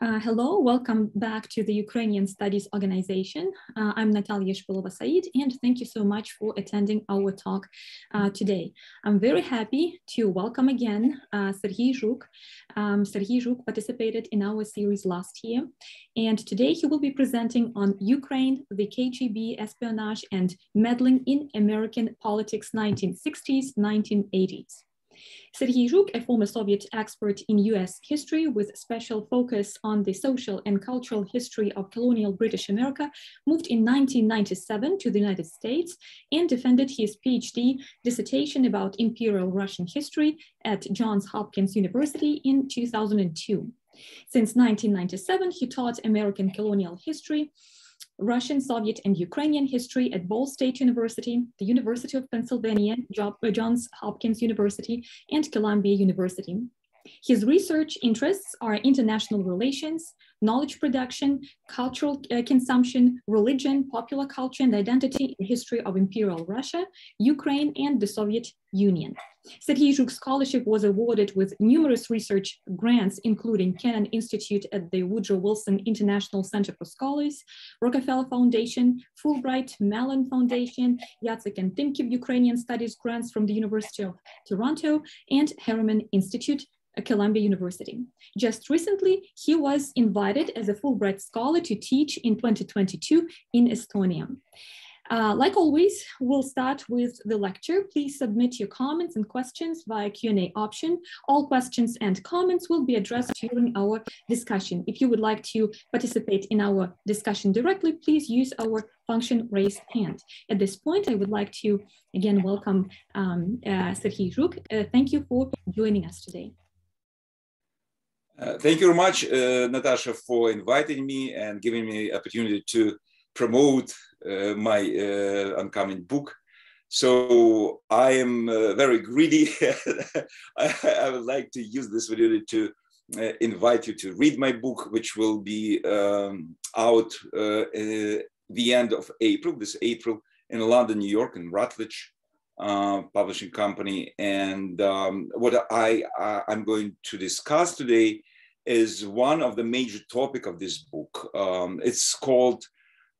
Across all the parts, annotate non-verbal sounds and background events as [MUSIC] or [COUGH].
Uh, hello, welcome back to the Ukrainian Studies Organization. Uh, I'm Natalia Shpilova Said, and thank you so much for attending our talk uh, today. I'm very happy to welcome again uh, Sergei Zhuk. Um, Sergei Zhuk participated in our series last year, and today he will be presenting on Ukraine, the KGB espionage and meddling in American politics 1960s, 1980s. Sergei Zhuk, a former Soviet expert in US history with special focus on the social and cultural history of colonial British America, moved in 1997 to the United States and defended his PhD dissertation about Imperial Russian history at Johns Hopkins University in 2002. Since 1997, he taught American colonial history Russian, Soviet, and Ukrainian history at Ball State University, the University of Pennsylvania, uh, Johns Hopkins University, and Columbia University. His research interests are international relations, knowledge production, cultural uh, consumption, religion, popular culture and identity, and history of Imperial Russia, Ukraine, and the Soviet Union. Sergei Scholarship was awarded with numerous research grants, including Kennan Institute at the Woodrow Wilson International Center for Scholars, Rockefeller Foundation, Fulbright, Mellon Foundation, Jacyk and Tymkiw Ukrainian Studies grants from the University of Toronto, and Harriman Institute Columbia University. Just recently, he was invited as a Fulbright scholar to teach in 2022 in Estonia. Uh, like always, we'll start with the lecture. Please submit your comments and questions via Q&A option. All questions and comments will be addressed during our discussion. If you would like to participate in our discussion directly, please use our function raise hand. At this point, I would like to again welcome um, uh, Zhuk. Uh, thank you for joining us today. Uh, thank you very much, uh, Natasha, for inviting me and giving me opportunity to promote uh, my uh, upcoming book. So I am uh, very greedy. [LAUGHS] I, I, would like to use this video to invite you to read my book, which will be um, out the end of April, this April, in London, New York, in Routledge. Uh, publishing company. And um, what I, I, am going to discuss today is one of the major topic of this book. Um, it's called,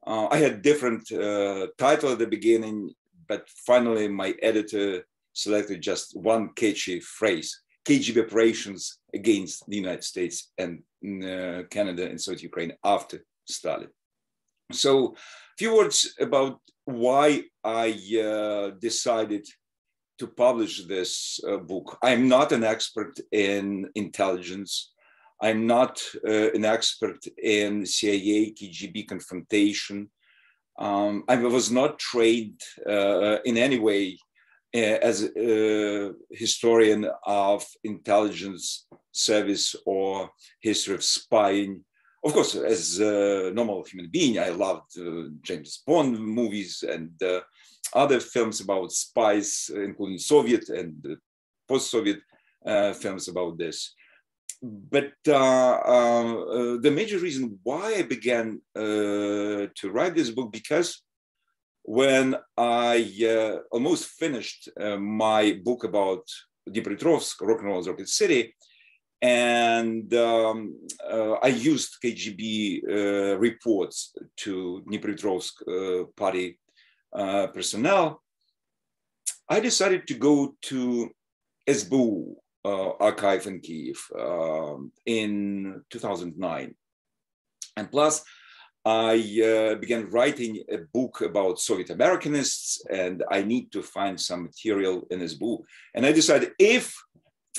uh, I had different uh, title at the beginning, but finally my editor selected just one catchy phrase, KGB operations against the United States and uh, Canada and Soviet Ukraine after Stalin. So a few words about why I uh, decided to publish this uh, book. I'm not an expert in intelligence. I'm not uh, an expert in CIA, KGB confrontation. Um, I was not trained uh, in any way uh, as a historian of intelligence service or history of spying. Of course, as a normal human being, I loved uh, James Bond movies and uh, other films about spies, including Soviet and post-Soviet uh, films about this but uh, uh, the major reason why I began uh, to write this book because when I uh, almost finished uh, my book about Dnipropetrovsk, rock and roll rocket city, and um, uh, I used KGB reports to Dnipropetrovsk party personnel. I decided to go to SBU uh, archive in Kiev um, in 2009. And plus, I uh, began writing a book about Soviet Americanists, and I need to find some material in this book. And I decided if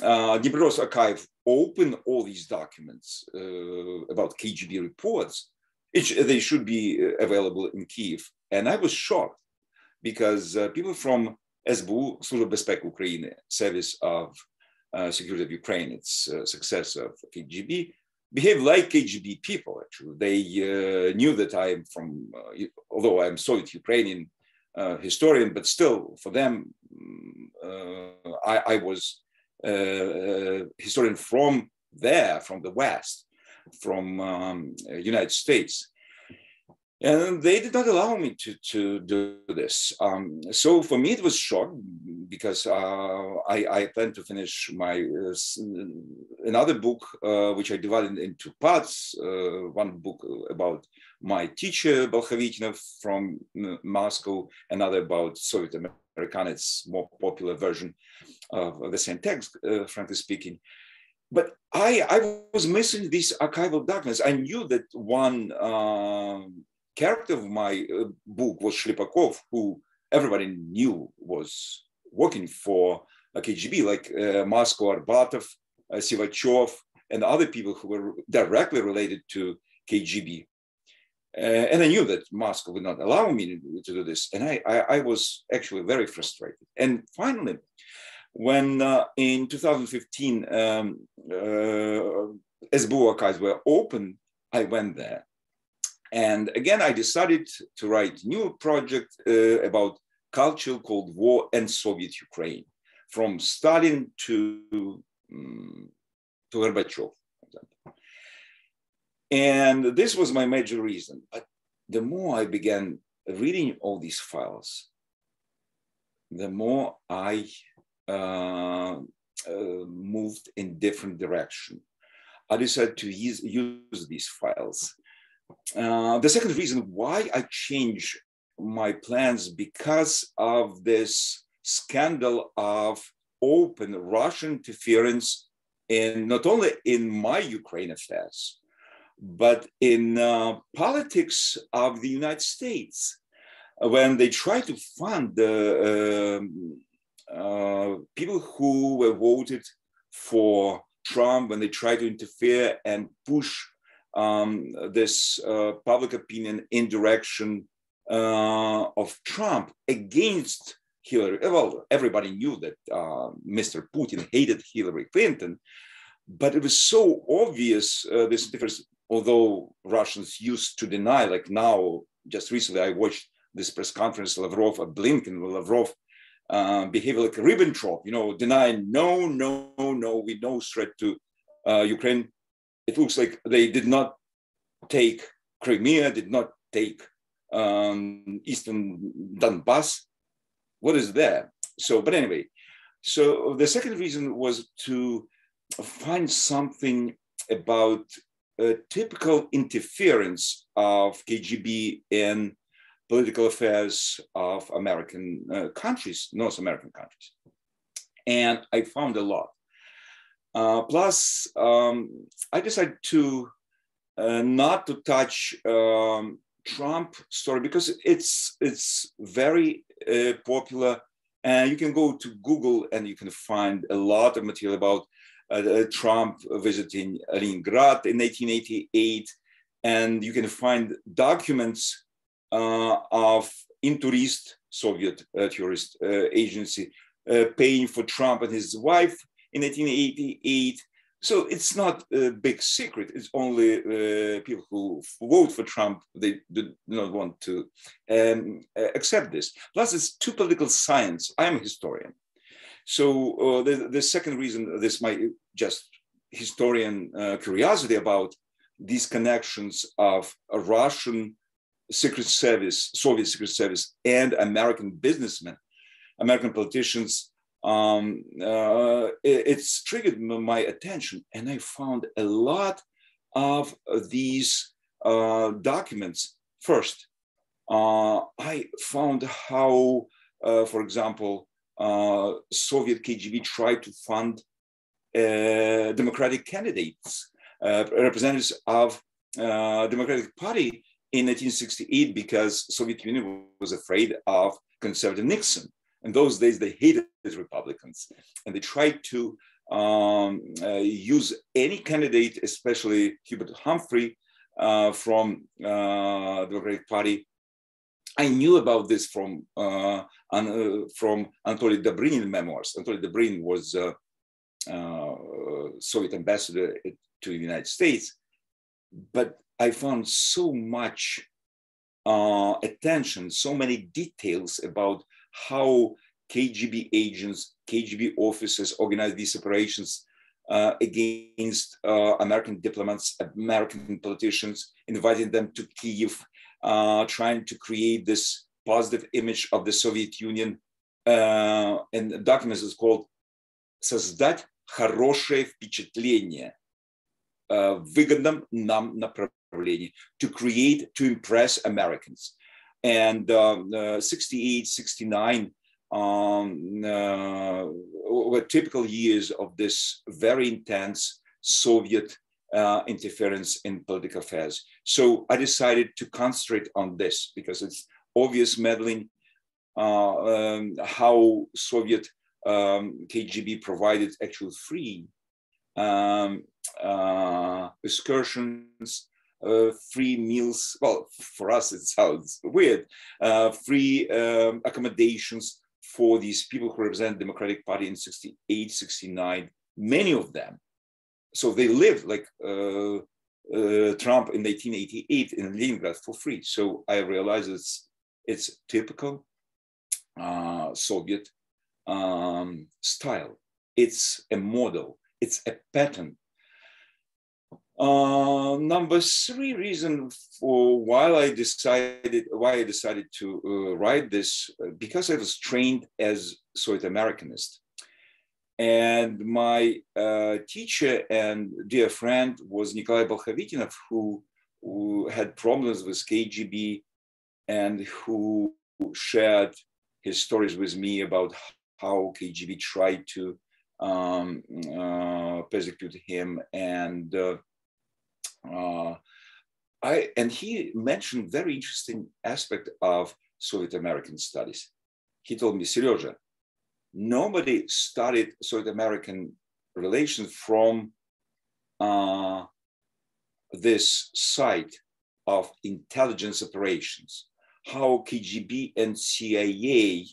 uh, Dnipropetrovsk archive open all these documents uh, about KGB reports, it, they should be uh, available in Kiev. And I was shocked because uh, people from SBU, Служба безпеки України, Service of uh, security of Ukraine, its uh, successor of KGB, behave like KGB people. Actually, they uh, knew that I am from, uh, although I'm Soviet Ukrainian uh, historian, but still for them, mm, I, I, was a historian from there, from the West, from um, United States. And they did not allow me to, to do this. Um, so for me, it was shock because uh, I, I plan to finish my uh, another book, uh, which I divided into parts. Uh, one book about my teacher Bolkhovitinov from Moscow, another about Soviet Americana, its more popular version of the same text, uh, frankly speaking but I, I was missing these archival documents. I knew that one um, character of my uh, book was Shlepakov, who everybody knew was working for KGB, like uh, Moscow Arbatov, uh, Sivachov, and other people who were directly related to KGB. Uh, and I knew that Moscow would not allow me to, to do this. And I, I, I, was actually very frustrated. And finally, when uh, in 2015, um, uh, SBU archives were open, I went there and again, I decided to write new project uh, about culture called War and Soviet Ukraine, from Stalin to, um, to Gorbachev. And this was my major reason. But the more I began reading all these files, the more I uh, uh, moved in different direction. I decided to use, use these files uh, the second reason why I changed my plans because of this scandal of open Russian interference in not only in my Ukraine affairs, but in uh, politics of the United States. When they try to fund the um, uh, people who were voted for Trump, when they try to interfere and push um, this uh, public opinion in direction uh, of Trump against Hillary. Well, everybody knew that uh, Mr. Putin hated Hillary Clinton, but it was so obvious uh, this difference. Although Russians used to deny, like now, just recently, I watched this press conference, Lavrov, Blinken, Lavrov uh, behave like a Ribbentrop, you know, denying no, no, no, we no threat to uh, Ukraine it looks like they did not take Crimea, did not take um, Eastern Donbass. What is there? So, but anyway, so the second reason was to find something about a typical interference of KGB in political affairs of American uh, countries, North American countries. And I found a lot. Uh, plus, um, I decided to uh, not to touch um, Trump story because it's it's very uh, popular, and you can go to Google and you can find a lot of material about uh, Trump visiting Leningrad in 1888, and you can find documents uh, of Intourist Soviet tourist agency paying for Trump and his wife in 1888. So it's not a big secret. It's only uh, people who vote for Trump, they do not want to um, accept this. Plus, it's too political science. I'm a historian. So uh, the, the second reason, this my just historian uh, curiosity about these connections of a Russian secret service, Soviet secret service, and American businessmen, American politicians um, uh, it, it's triggered my attention, and I found a lot of these uh, documents. First, uh, I found how, uh, for example, uh, Soviet KGB tried to fund uh, democratic candidates, representatives of Democratic Party in 1968 because Soviet Union was afraid of conservative Nixon in those days they hated Republicans and they tried to um, uh, use any candidate, especially Hubert Humphrey uh, from uh, the Democratic Party. I knew about this from uh, uh, from Anatoly Dobrynin memoirs. Anatoly Dobrynin was uh, Soviet ambassador to the United States, but I found so much attention, so many details about how KGB agents, KGB officers organized these operations uh, against uh, American diplomats, American politicians, inviting them to Kiev, uh, trying to create this positive image of the Soviet Union. Uh, and the document is called «Создать хорошее впечатление» в выгодном нам направлении, to create, to impress Americans. And um, uh, 68, 69 um, uh, were typical years of this very intense Soviet uh, interference in political affairs. So I decided to concentrate on this because it's obvious meddling, uh, um, how Soviet um, KGB provided actual free um, uh, excursions, uh, free meals. Well, for us, it sounds weird. Uh, free um, accommodations for these people who represent Democratic Party in 68, 69, many of them. So they lived like uh, uh, Trump in 1988 in Leningrad for free. So I realize it's, it's typical uh, Soviet um, style. It's a model, it's a pattern uh, number three reason for why I decided why I decided to uh, write this uh, because I was trained as Soviet Americanist, and my uh, teacher and dear friend was Nikolai Bolkhovitinov, who, who had problems with KGB, and who shared his stories with me about how KGB tried to um, uh, persecute him and uh, I, and he mentioned very interesting aspect of Soviet American studies. He told me, Seryoja, nobody studied Soviet American relations from uh, this side of intelligence operations, how KGB and CIA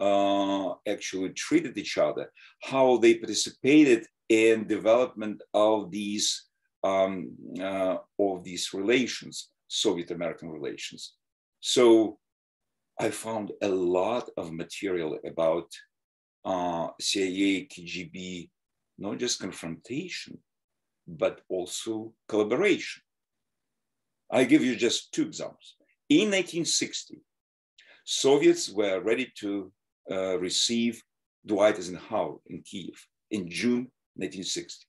uh, actually treated each other, how they participated in development of these um, uh, of these relations, Soviet American relations. So I found a lot of material about uh, CIA, KGB, not just confrontation, but also collaboration. I give you just two examples. In 1960, Soviets were ready to uh, receive Dwight Eisenhower in Kiev in June 1960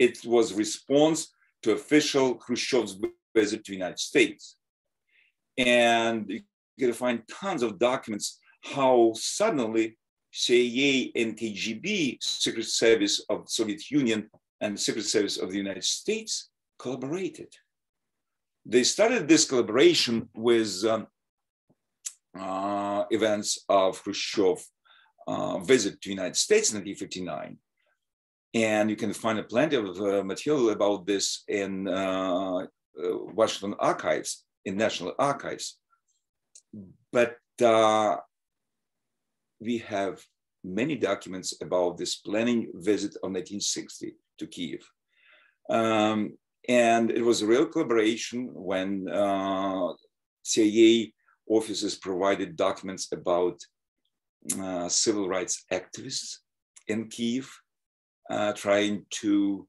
it was response to official Khrushchev's visit to the United States. And you can find tons of documents how suddenly CIA and KGB, Secret Service of the Soviet Union and Secret Service of the United States collaborated. They started this collaboration with um, uh, events of Khrushchev uh, visit to the United States in 1959 and you can find plenty of uh, material about this in uh, uh, Washington archives, in National Archives. But uh, we have many documents about this planning visit of 1960 to Kiev. Um, and it was a real collaboration when uh, CIA officers provided documents about uh, civil rights activists in Kiev trying to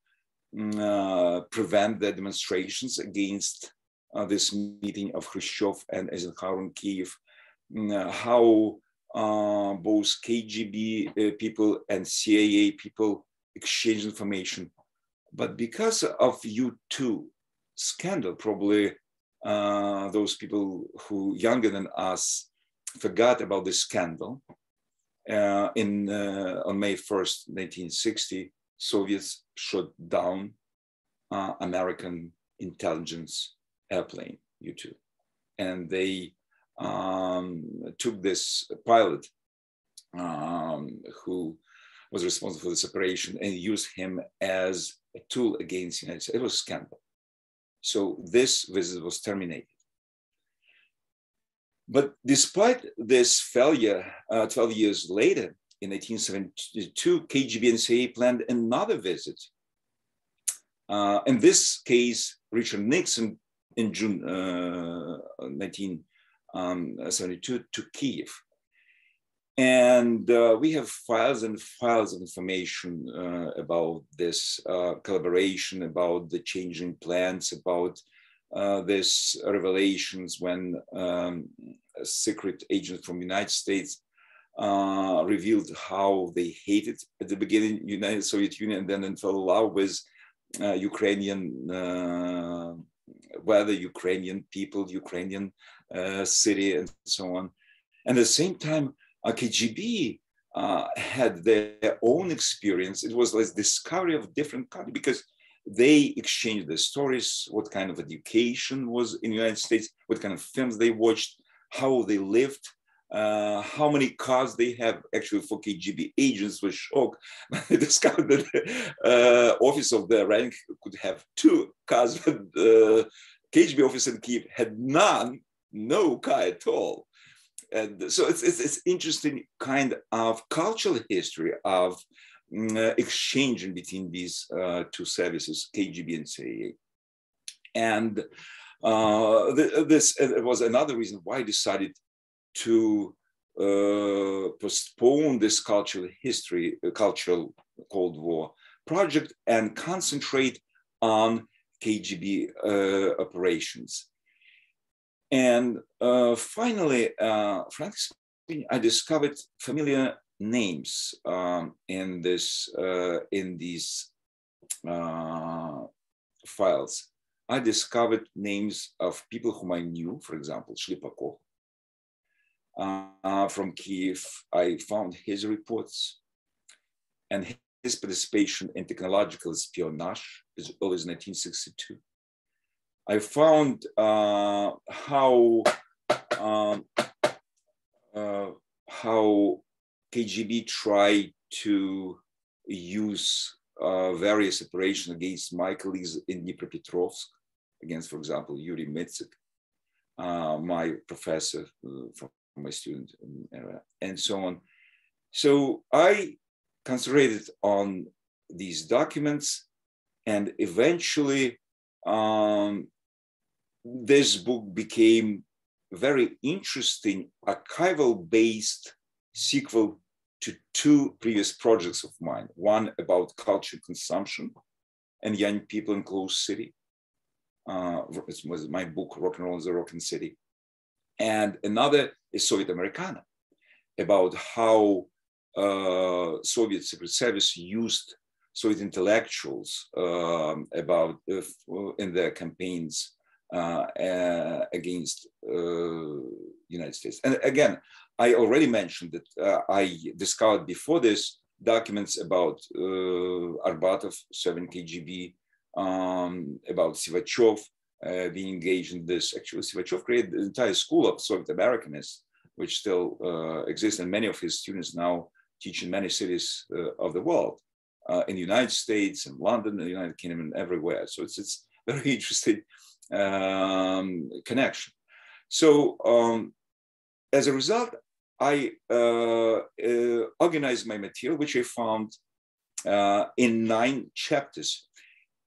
mm, uh, prevent the demonstrations against uh, this meeting of Khrushchev and Eisenhower in Kiev, mm, uh, how uh, both KGB people and CIA people exchange information. But because of U2 scandal, probably those people who younger than us forgot about this scandal uh, in uh, on May 1st, 1960, Soviets shot down uh, American intelligence airplane U-2, and they um, took this pilot um, who was responsible for this operation and used him as a tool against the United States. It was a scandal. So this visit was terminated. But despite this failure, uh, 12 years later, in 1872, KGB and CIA planned another visit. Uh, in this case, Richard Nixon in June uh, 1972 um, to Kiev. And uh, we have files and files of information uh, about this uh, collaboration, about the changing plans, about uh, this revelations when um, secret agent from the United States uh, revealed how they hated at the beginning United Soviet Union and then fell in love with uh, Ukrainian, uh, whether Ukrainian people, Ukrainian uh, city, and so on. And at the same time, uh, KGB uh, had their own experience. It was like discovery of different countries because they exchanged their stories, what kind of education was in the United States, what kind of films they watched, how they lived, uh, how many cars they have. Actually, for KGB agents was shocked [LAUGHS] when they discovered that the uh, office of the rank could have two cars, but uh, KGB office in Kiev had none, no car at all. And so it's, it's, it's interesting kind of cultural history of uh, exchanging between these uh, two services, KGB and CIA. And uh, this was another reason why I decided to uh, postpone this cultural history, uh, cultural Cold War project and concentrate on KGB uh, operations. And uh, finally, uh, frankly I discovered familiar names um, in this uh, in these uh, files. I discovered names of people whom I knew, for example, Shlepakov. Uh, from Kiev, I found his reports and his participation in technological espionage as early as 1962. I found uh, how um, uh, how KGB tried to use uh, various operations against my colleagues in Dnipropetrovsk, against, for example, Yuri Mytsyk, uh, my professor uh, from my student, era, and so on. So I concentrated on these documents and eventually um, this book became very interesting archival based sequel to two previous projects of mine one about culture consumption and young people in closed city uh, was my book rock and roll is a rocking city and another is soviet americana about how uh, soviet secret service used Soviet intellectuals um, about uh, in their campaigns uh, uh, against United States. And again, I already mentioned that I discovered before this documents about Arbatov, 7 KGB, um, about Sivachov, uh, being engaged in this. Actually, Sivachov created the entire school of Soviet Americanists, which still uh, exists, and many of his students now teach in many cities uh, of the world uh, in the United States in London, in the United Kingdom, and everywhere. So it's it's [LAUGHS] very interesting um, connection. So um, as a result, I uh, uh, organized my material, which I found in nine chapters,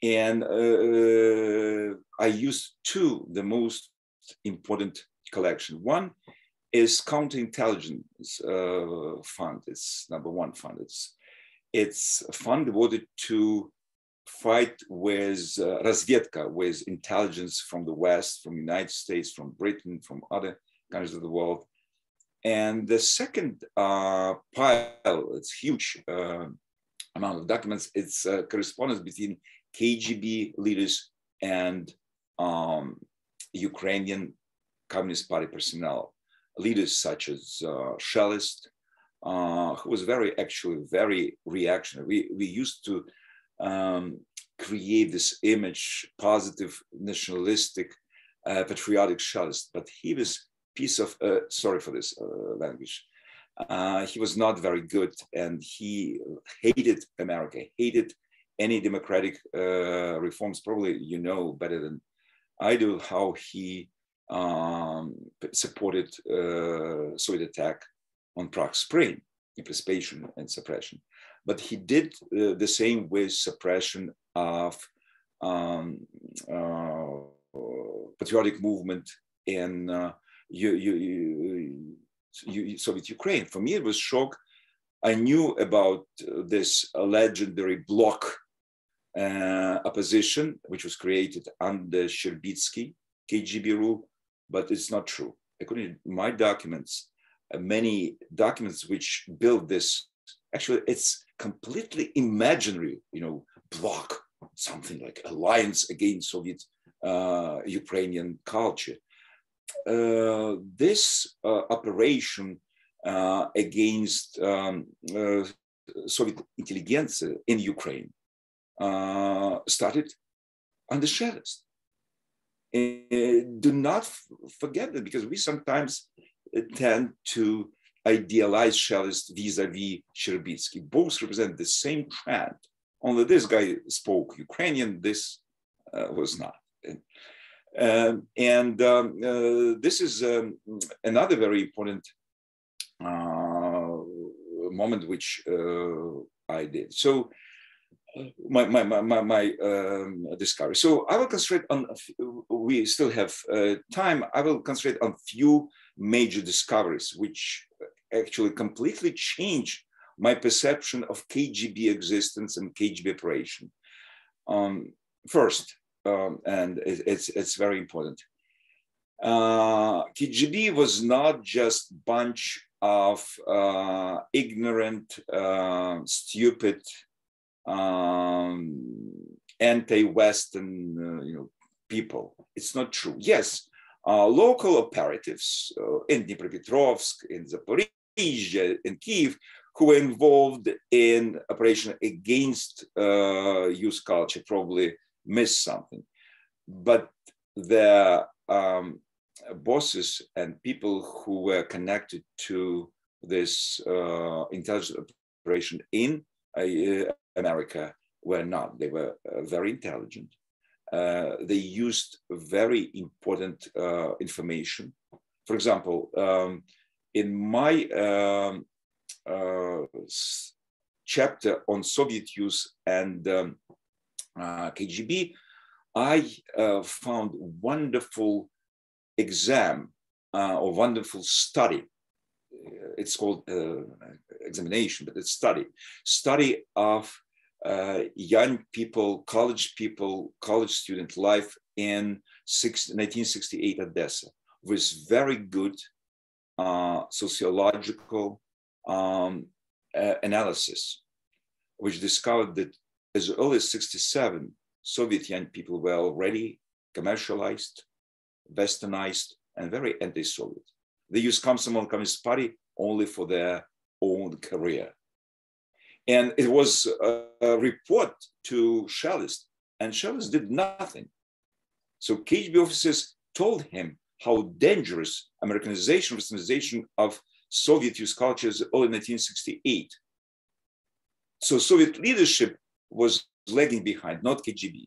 and uh, I used two the most important collection. One is counterintelligence uh, fund. It's number one fund. It's it's a fund devoted to fight with uh, with intelligence from the West, from the United States, from Britain, from other countries of the world. And the second uh, pile, it's huge uh, amount of documents, it's uh, correspondence between KGB leaders and um, Ukrainian Communist Party personnel, leaders such as uh, Shelest, uh, who was very actually very reactionary. We, we used to um, create this image, positive, nationalistic, uh, patriotic Shelest, but he was piece of, uh, sorry for this uh, language, uh, he was not very good and he hated America, hated any democratic uh, reforms. Probably you know better than I do how he um, supported Soviet attack on Prague Spring, participation and suppression. But he did uh, the same with suppression of um, uh, patriotic movement in uh, Soviet Ukraine. For me, it was shock. I knew about this legendary bloc uh, opposition, which was created under Sherbitsky KGB rule, but it's not true. According to my documents, uh, many documents which build this, actually, it's completely imaginary, you know, block, something like alliance against Soviet uh, Ukrainian culture. Uh, this uh, operation uh, against um, uh, Soviet intelligentsia in Ukraine uh, started under Shelest. do not forget that because we sometimes tend to idealize Shelest vis-a-vis Sherbitsky. Both represent the same trend. Only this guy spoke Ukrainian, this uh, was not. Um, and um, uh, this is um, another very important uh, moment which uh, I did. So my my my my, um, discovery. So I will concentrate on. We still have uh, time. I will concentrate on few major discoveries, which actually completely change my perception of KGB existence and KGB operation. Um, first, um, and it, it's it's very important. Uh, KGB was not just bunch of uh, ignorant, uh, stupid, um, anti-Western, uh, you know, people. It's not true. Yes, uh, local operatives uh, in Dnipropetrovsk, in Zaporizhia, in Kiev, who were involved in operation against uh, youth culture probably missed something. But the um, bosses and people who were connected to this uh, intelligence operation in America were not. They were uh, very intelligent. Uh, they used very important uh, information. For example, um, in my um, uh, chapter on Soviet use and um, KGB, I found wonderful exam uh, or wonderful study. Uh, it's called uh, examination, but it's study. Study of uh, young people, college people, college student life in six, 1968 Odessa with very good uh, sociological um, analysis, which discovered that as early as 67, Soviet young people were already commercialized, westernized, and very anti-Soviet. They use Komsomol Communist Party only for their own career. And it was a, a report to Shelest, and Shelest did nothing. So KGB officers told him how dangerous Americanization, Westernization of Soviet youth culture is early 1968. So Soviet leadership was lagging behind, not KGB.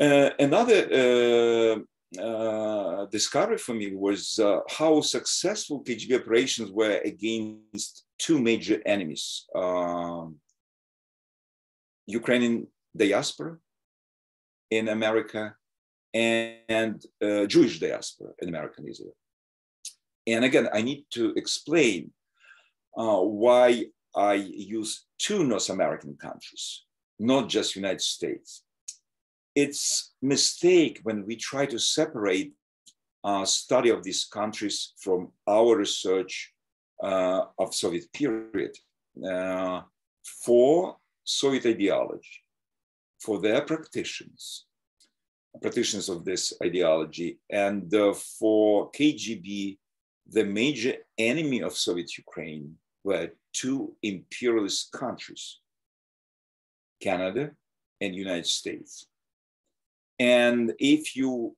Uh, another uh, discovery for me was uh, how successful KGB operations were against two major enemies um, Ukrainian diaspora in America and uh, Jewish diaspora in American Israel. And again, I need to explain uh, why I use two North American countries, not just United States it's mistake when we try to separate uh, study of these countries from our research uh, of Soviet period uh, for Soviet ideology, for their practitioners, practitioners of this ideology, and uh, for KGB, the major enemy of Soviet Ukraine were two imperialist countries, Canada and United States. And if you,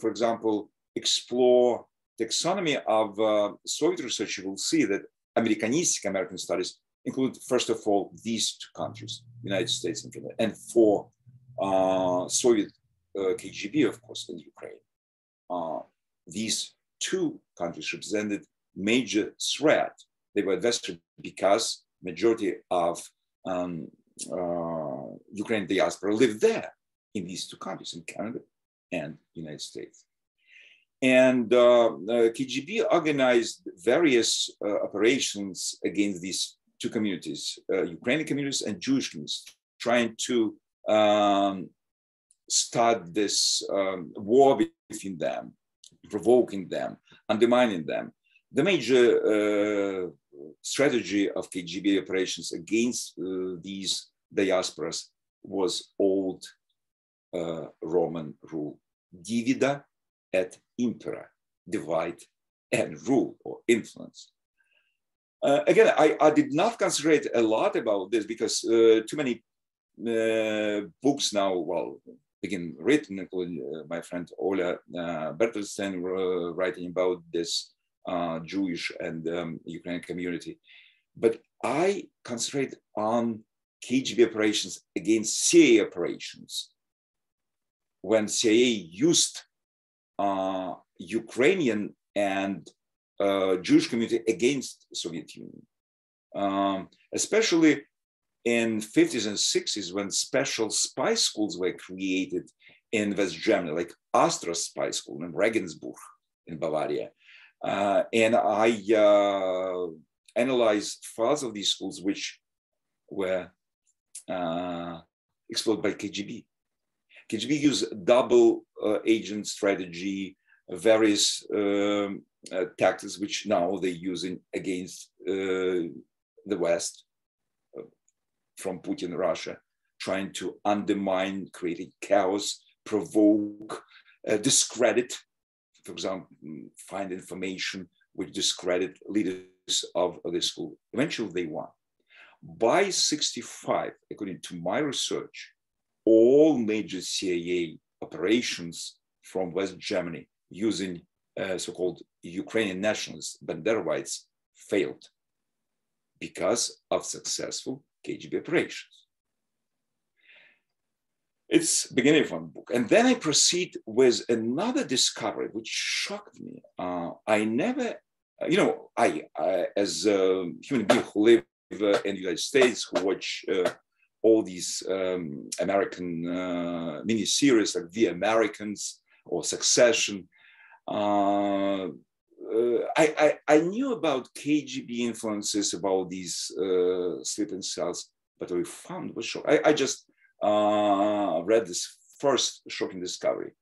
for example, explore taxonomy of uh, Soviet research, you will see that Americanistic American studies include, first of all, these two countries, United States and Canada, and for uh, Soviet uh, KGB, of course, in Ukraine. Uh, these two countries represented major threat. They were invested because majority of um, uh, Ukrainian diaspora lived there in these two countries, in Canada and United States. And uh, KGB organized various uh, operations against these two communities, uh, Ukrainian communities and Jewish communities, trying to um, start this um, war between them, provoking them, undermining them. The major uh, strategy of KGB operations against uh, these diasporas was old uh, Roman rule, divida et impera, divide and rule or influence. Uh, again, I, I, did not concentrate a lot about this because uh, too many uh, books now, well, begin written, including uh, my friend Ola uh, Bertelsen uh, writing about this Jewish and um, Ukrainian community. But I concentrate on KGB operations against CIA operations when CIA used Ukrainian and uh, Jewish community against Soviet Union, um, especially in 50s and 60s when special spy schools were created in West Germany, like Astra Spy School in Regensburg in Bavaria. Uh, and I uh, analyzed files of these schools which were uh, exploited by KGB. Used double uh, agent strategy, various um, uh, tactics which now they're using against uh, the West uh, from Putin, Russia, trying to undermine, creating chaos, provoke, uh, discredit, for example, find information which discredit leaders of, of the school. Eventually they won. By 65, according to my research, all major CIA operations from West Germany using uh, so-called Ukrainian nationalists, Banderovites, failed because of successful KGB operations. It's beginning of one book. And then I proceed with another discovery, which shocked me. Uh, I never, you know, I, I, as a human being who live uh, in the United States, who watch uh, all these um, American uh, miniseries like The Americans or Succession, uh, uh, I, I, I, knew about KGB influences about these uh, sleeping cells, but we found was shocking. I, I just uh, read this first shocking discovery.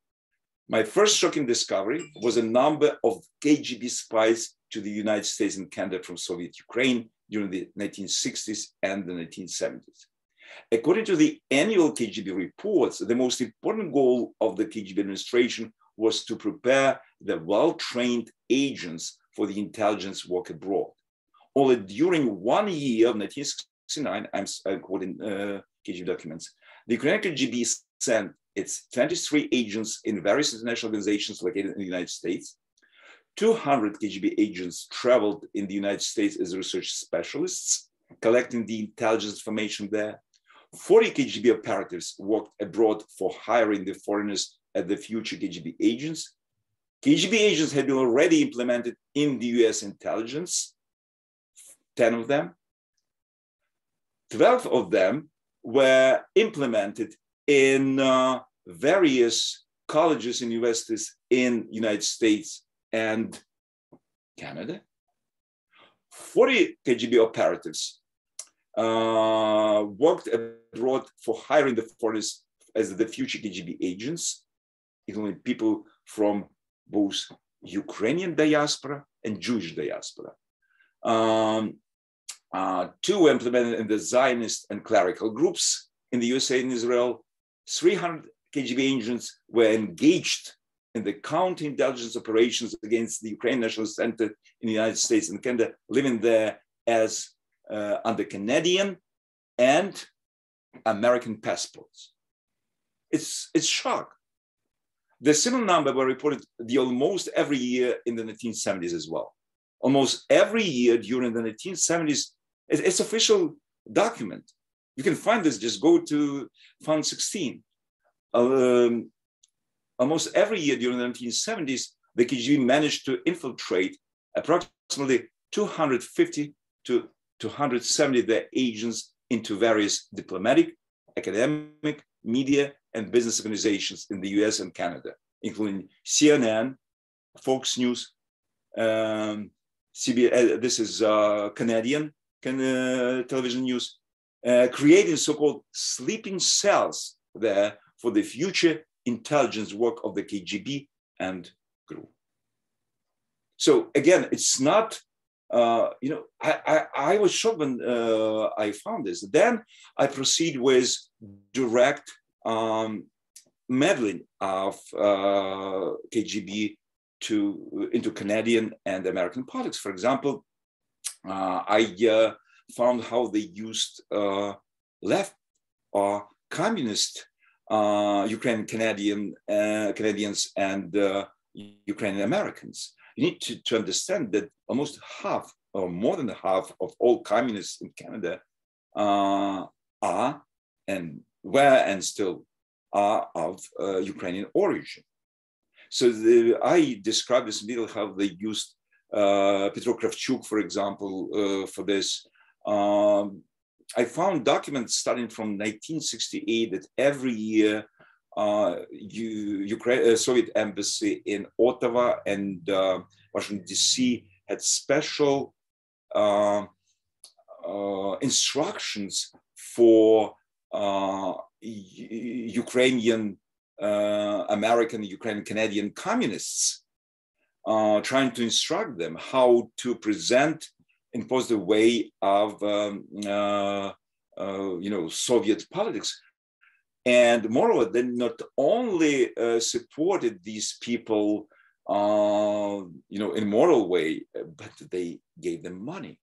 My first shocking discovery was a number of KGB spies to the United States and Canada from Soviet Ukraine during the 1960s and the 1970s. According to the annual KGB reports, the most important goal of the KGB administration was to prepare the well-trained agents for the intelligence work abroad. Only during one year of 1969, I'm quoting uh, KGB documents, the Ukrainian KGB sent its 23 agents in various international organizations located in the United States. 200 KGB agents traveled in the United States as research specialists, collecting the intelligence information there. 40 KGB operatives worked abroad for hiring the foreigners at the future KGB agents. KGB agents had been already implemented in the US intelligence, 10 of them. 12 of them were implemented in uh, various colleges and universities in United States and Canada. 40 KGB operatives uh, worked abroad for hiring the foreigners as the future KGB agents including people from both Ukrainian diaspora and Jewish diaspora. Um, uh, two implemented in the Zionist and clerical groups in the USA and Israel. 300 KGB agents were engaged in the counterintelligence operations against the Ukrainian National Center in the United States and Canada, living there as uh, under Canadian and American passports. It's, it's shock. The similar number were reported the almost every year in the 1970s as well. Almost every year during the 1970s, it's, official document. You can find this, just go to Fund 16. Um, almost every year during the 1970s, the KGB managed to infiltrate approximately 250 to 270 their agents into various diplomatic, academic, media, and business organizations in the US and Canada, including CNN, Fox News, um, CBS, uh, this is uh, Canadian can, uh, television news, uh, creating so-called sleeping cells there for the future intelligence work of the KGB and GRU. So again, it's not, uh, you know, I, I, I, was shocked when uh, I found this. Then I proceed with direct um, meddling of uh, KGB to into Canadian and American politics. For example, uh, I uh, found how they used left or communist Ukrainian Canadian Canadians and Ukrainian Americans. You need to, to understand that almost half or more than half of all communists in Canada are and were and still are of Ukrainian origin. So the, I describe this detail how they used uh, Petro Kravchuk, for example, uh, for this. Um, I found documents starting from 1968 that every year uh, Ukraine, uh, Soviet embassy in Ottawa and uh, Washington D.C. had special uh, uh, instructions for uh, Ukrainian, American, Ukrainian, Canadian communists, trying to instruct them how to present in positive way of um, uh, uh, you know Soviet politics. And moreover, they not only uh, supported these people, uh, you know, in moral way, but they gave them money.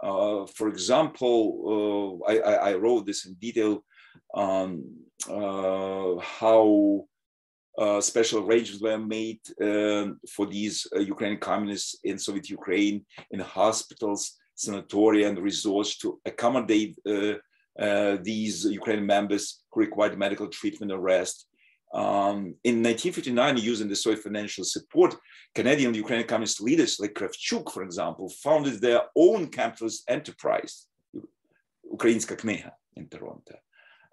Uh, for example, uh, I, I, wrote this in detail how uh, special arrangements were made um, for these uh, Ukrainian communists in Soviet Ukraine in hospitals, sanatoria, and resorts to accommodate uh, uh, these Ukrainian members required medical treatment or rest. Um, in 1959, using the Soviet financial support, Canadian and Ukrainian communist leaders like Kravchuk, for example, founded their own capitalist enterprise, Ukrainska Kniha in Toronto.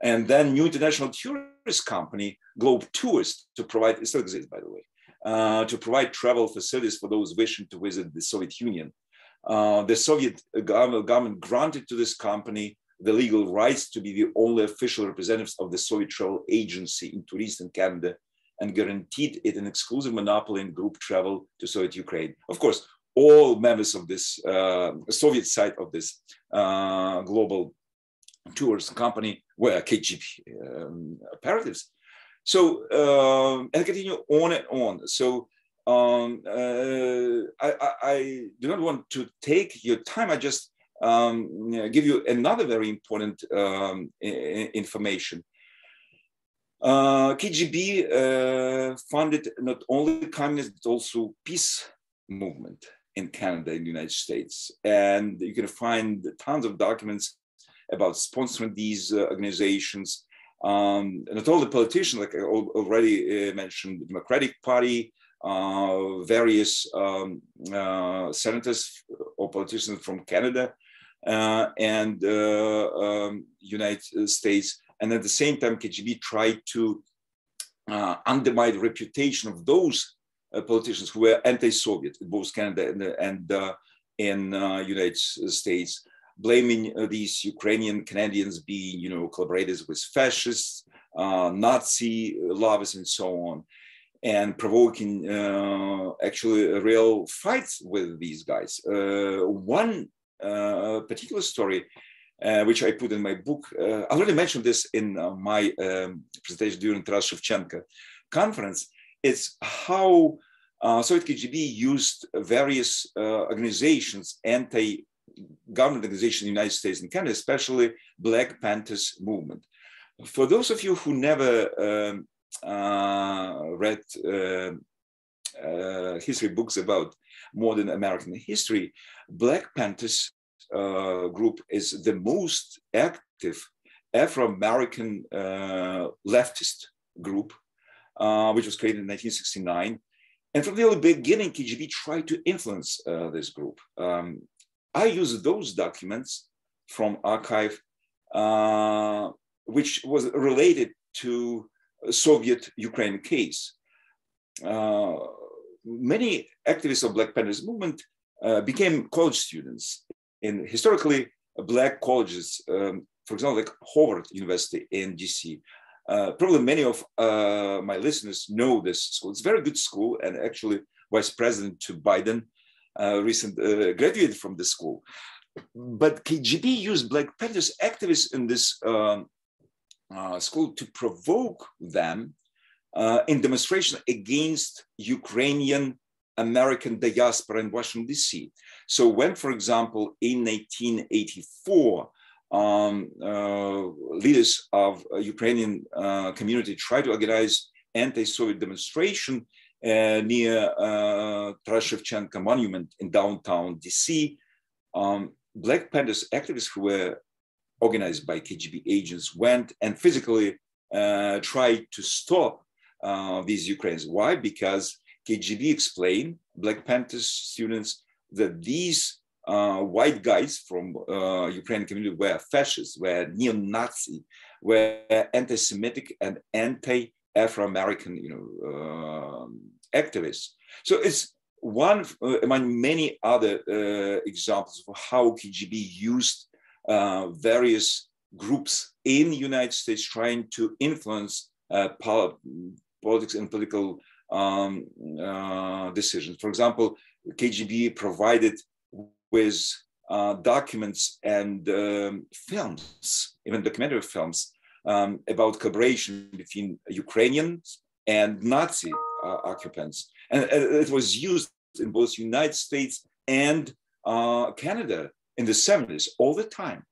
And then new international tourist company, Globe Tours, to provide, it still exists, by the way, uh, to provide travel facilities for those wishing to visit the Soviet Union. Uh, the Soviet government granted to this company the legal rights to be the only official representatives of the Soviet travel agency in tourism Canada and guaranteed it an exclusive monopoly in group travel to Soviet Ukraine. Of course, all members of this uh, Soviet side of this uh, global tours company were KGB um, operatives. So um, and continue on and on. So um, uh, I, I, I, do not want to take your time. I just um, give you another very important um, information. Uh, KGB uh, funded not only communist but also peace movement in Canada and the United States, and you can find tons of documents about sponsoring these uh, organizations. Um, not all the politicians, like I already uh, mentioned, the Democratic Party, uh, various um, senators or politicians from Canada and um, United States. And at the same time, KGB tried to uh, undermine the reputation of those uh, politicians who were anti-Soviet in both Canada and, and uh, in United States blaming uh, these Ukrainian Canadians being, you know, collaborators with fascists, uh, Nazi lovers, and so on, and provoking uh, actually real fights with these guys. Uh, one uh, particular story. Uh, which I put in my book. I already mentioned this in my um, presentation during Taras Shevchenko conference. It's how Soviet KGB used various organizations, anti government organization in the United States and Canada, especially Black Panthers movement. For those of you who never um, uh, read uh, uh, history books about modern American history, Black Panthers uh, group is the most active Afro-American uh, leftist group, uh, which was created in 1969. And from the early beginning, KGB tried to influence this group. Um, I use those documents from archive, uh, which was related to Soviet Ukraine case. Uh, many activists of Black Panthers movement uh, became college students. In historically, black colleges um, for example, like Howard University in DC. Uh, probably many of uh, my listeners know this school. It's a very good school, and actually, Vice President to Biden uh, uh, graduated from the school. But KGB used Black Panthers activists in this um, uh, school to provoke them uh, in demonstration against Ukrainian American diaspora in Washington, D.C. So when, for example, in 1984, um, uh, leaders of Ukrainian uh, community tried to organize anti-Soviet demonstration uh, near uh, Taras Shevchenko Monument in downtown DC. Um, Black Panthers activists who were organized by KGB agents went and physically uh, tried to stop uh, these Ukrainians. Why? Because KGB explained, Black Panthers students, that these uh, white guys from uh, Ukrainian community were fascists, were neo-Nazi, were anti-Semitic and anti-Afro-American, you know, um, activists. So it's one uh, among many other uh, examples of how KGB used uh, various groups in the United States trying to influence uh, pol politics and political um, uh, decisions. For example, KGB provided with uh, documents and um, films, even documentary films, um, about collaboration between Ukrainians and Nazi uh, occupants. And it was used in both United States and uh, Canada in the 70s all the time.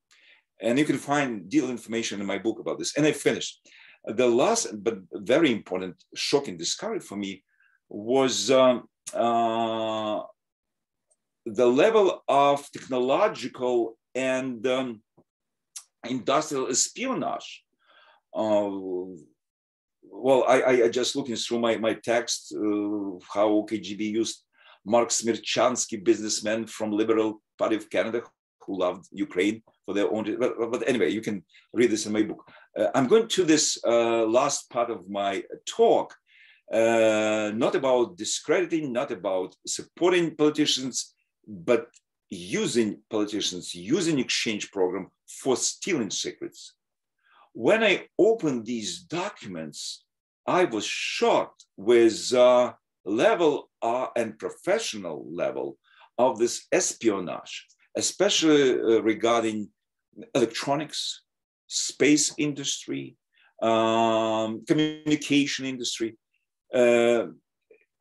And you can find deal information in my book about this. And I finished. The last, but very important, shocking discovery for me was um, uh, the level of technological and um, industrial espionage. Uh, well, I, I, just looking through my, my text, uh, how KGB used Mark Smirchansky, businessman from Liberal Party of Canada, who loved Ukraine for their own. But, but anyway, you can read this in my book. Uh, I'm going to this uh, last part of my talk, uh, not about discrediting, not about supporting politicians, but using politicians, using exchange program for stealing secrets. When I opened these documents, I was shocked with level uh, and professional level of this espionage, especially uh, regarding electronics, space industry, um, communication industry. Uh,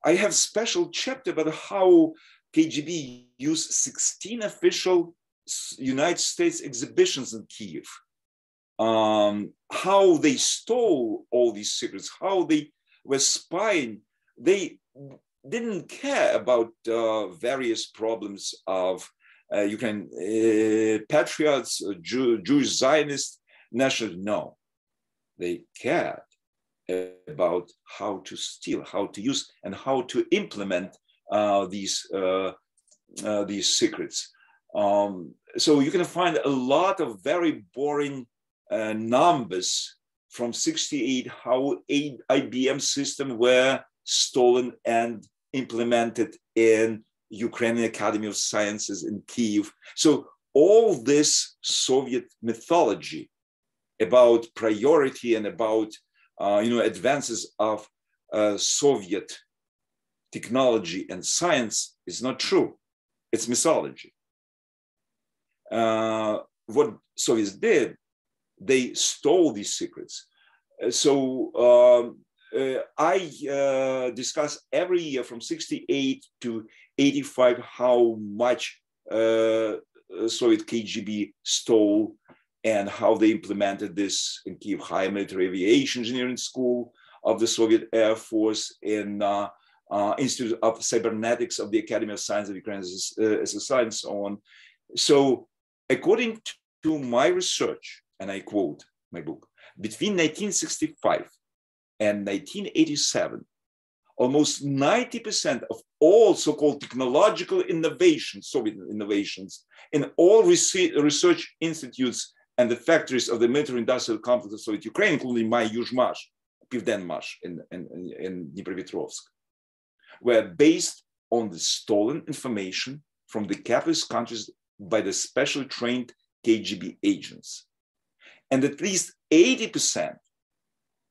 I have special chapter about how KGB used 16 official United States exhibitions in Kiev. Um, how they stole all these secrets, how they were spying. They didn't care about uh, various problems of uh, Ukraine uh, patriots, uh, Jew, Jewish Zionists, national. No, they cared about how to steal, how to use, and how to implement uh, these uh, uh, these secrets. Um, so you can find a lot of very boring numbers from 68 how IBM system were stolen and implemented in Ukrainian Academy of Sciences in Kiev. So all this Soviet mythology about priority and about uh, you know advances of uh, Soviet technology and science is not true. It's mythology. Uh, what Soviets did, they stole these secrets. Uh, so um, uh, I uh, discuss every year from 68 to 85 how much Soviet KGB stole and how they implemented this in Kiev High Military Aviation Engineering School of the Soviet Air Force, in uh, uh, Institute of Cybernetics of the Academy of Science of Ukraine as, uh, a science, so on. So according to my research, and I quote my book, between 1965 and 1987, almost 90% of all so-called technological innovations, Soviet innovations, in all research institutes and the factories of the military-industrial complex of Soviet Ukraine, including my Yuzhmash, Pivdenmash in, in, in Dnipropetrovsk, were based on the stolen information from the capitalist countries by the specially trained KGB agents. And at least 80%,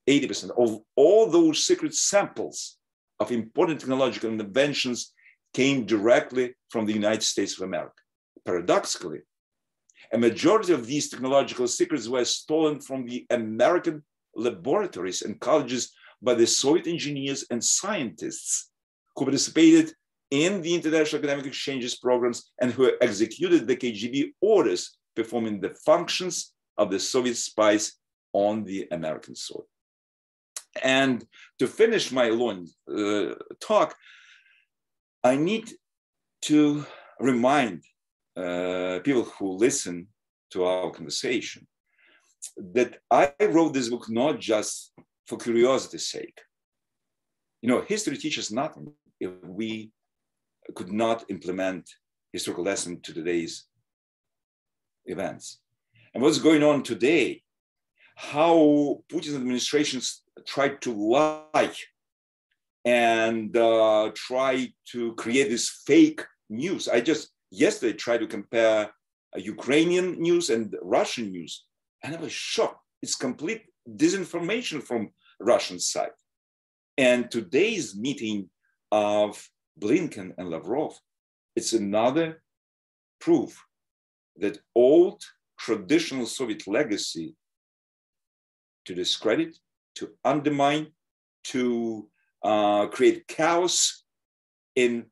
80% of all those secret samples of important technological inventions came directly from the United States of America. Paradoxically, a majority of these technological secrets were stolen from the American laboratories and colleges by the Soviet engineers and scientists who participated in the international academic exchanges programs and who executed the KGB orders performing the functions of the Soviet spies on the American soil. And to finish my long uh, talk, I need to remind uh, people who listen to our conversation that I wrote this book not just for curiosity's sake. You know, history teaches nothing if we could not implement historical lesson to today's events. And what's going on today, how Putin's administration tried to lie and uh, try to create this fake news. I just yesterday tried to compare Ukrainian news and Russian news, and I was shocked. It's complete disinformation from Russian side. And today's meeting of Blinken and Lavrov, it's another proof that old traditional Soviet legacy to discredit, to undermine, to uh, create chaos in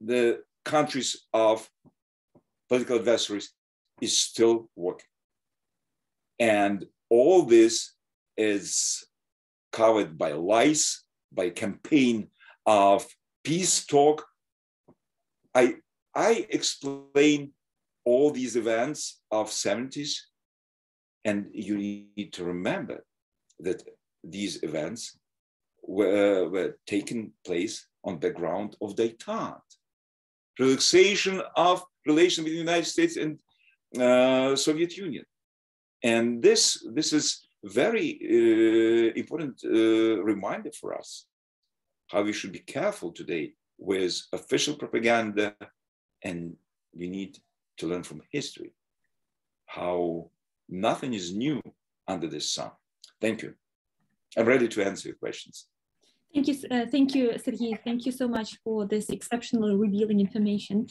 the countries of political adversaries is still working. And all this is covered by lies, by campaign of peace talk. I, I explain all these events of 70s and you need to remember that these events were, were taking place on the ground of detente, relaxation of relation with the United States and uh, Soviet Union. And this, this is very uh, important uh, reminder for us how we should be careful today with official propaganda and we need to learn from history how nothing is new under the sun. Thank you. I'm ready to answer your questions. Thank you, uh, thank you, Sergey. Thank you so much for this exceptional revealing information.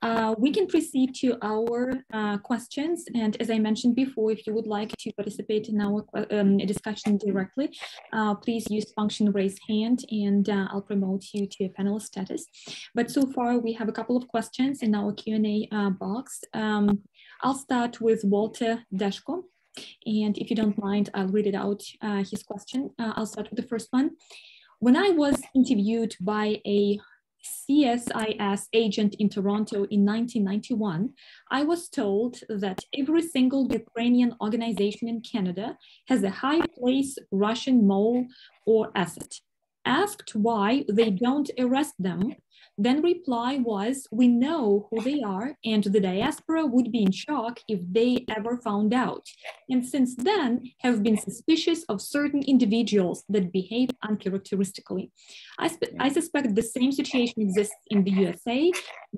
Uh, we can proceed to our uh, questions. And as I mentioned before, if you would like to participate in our um, discussion directly, uh, please use function raise hand and uh, I'll promote you to a panelist status. But so far we have a couple of questions in our Q&A uh, box. Um, I'll start with Walter Deshko. And if you don't mind, I'll read it out, his question. I'll start with the first one. When I was interviewed by a CSIS agent in Toronto in 1991, I was told that every single Ukrainian organization in Canada has a high place Russian mole or asset. Asked why they don't arrest them, then reply was, we know who they are and the diaspora would be in shock if they ever found out. And since then have been suspicious of certain individuals that behave uncharacteristically. I, I suspect the same situation exists in the USA.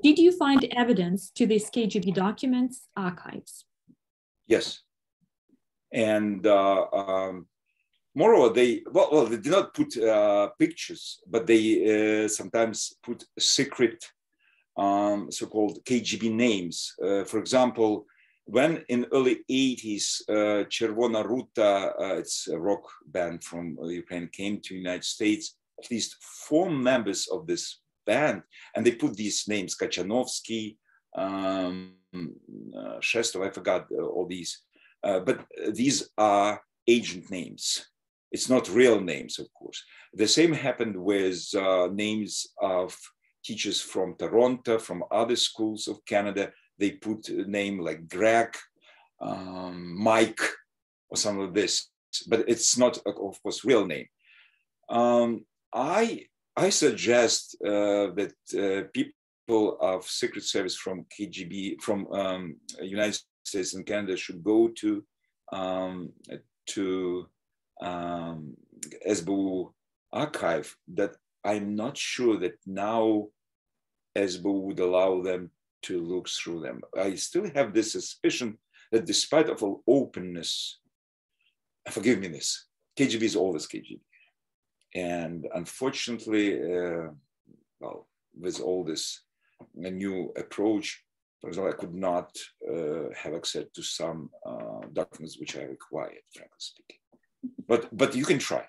Did you find evidence to these KGB documents archives? Yes. And uh, um, moreover, they well, well, they did not put uh, pictures, but they uh, sometimes put secret, um, so-called KGB names. Uh, for example, when in early 80s, uh, Chervona Ruta, uh, it's a rock band from Ukraine, came to United States, at least four members of this band, and they put these names, Kachanovsky, um, uh, Shestov, I forgot uh, all these, but these are agent names. It's not real names, of course. The same happened with uh, names of teachers from Toronto, from other schools of Canada. They put a name like Greg, um, Mike, or some of this, but it's not, of course, real name. Um, I I suggest uh, that uh, people of Secret Service from KGB, from um, United States and Canada, should go to um, to um, SBU archive that I'm not sure that now SBU would allow them to look through them. I still have this suspicion that despite of all openness, forgive me this, KGB is always KGB. And unfortunately, uh, well, with all this new approach, for example, I could not uh, have access to some uh, documents which I required, frankly speaking. But but you can try.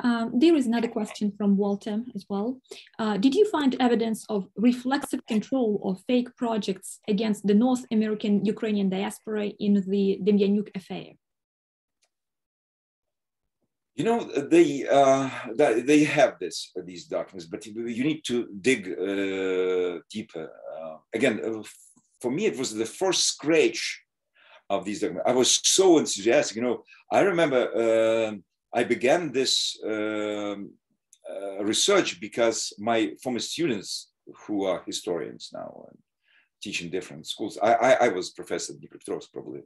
Um, there is another question from Walter as well. Uh, did you find evidence of reflexive control of fake projects against the North American Ukrainian diaspora in the Demjanjuk affair? You know, they uh, they have this these documents, but you need to dig uh, deeper. Uh, again, uh, for me, it was the first scratch of these documents. I was so enthusiastic. You know, I remember um, I began this um, uh, research because my former students, who are historians now and teach in different schools, I, I, I was professor Dnipropetrovsk probably.